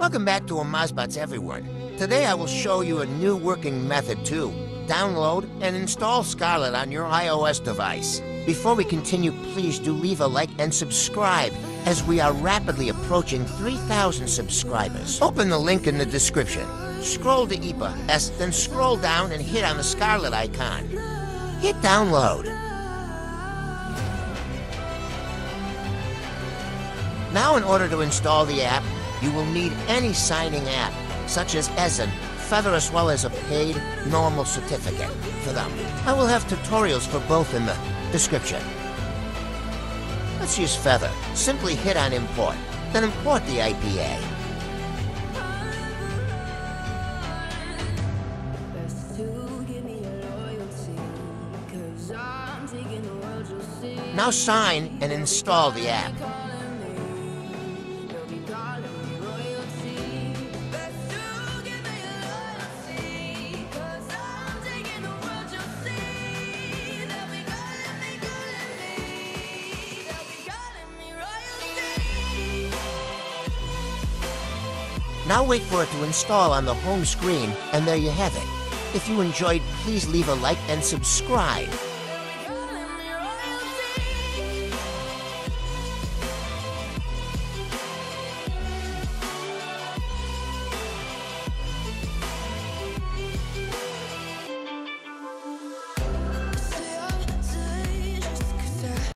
Welcome back to Amaazbots everyone. Today I will show you a new working method to download and install Scarlet on your iOS device. Before we continue, please do leave a like and subscribe as we are rapidly approaching 3,000 subscribers. Open the link in the description. Scroll to IPA S, then scroll down and hit on the Scarlet icon. Hit download. Now in order to install the app, you will need any signing app, such as Esign, Feather as well as a paid normal certificate for them. I will have tutorials for both in the description. Let's use Feather. Simply hit on import, then import the IPA. Now sign and install the app. Now wait for it to install on the home screen, and there you have it. If you enjoyed, please leave a like and subscribe.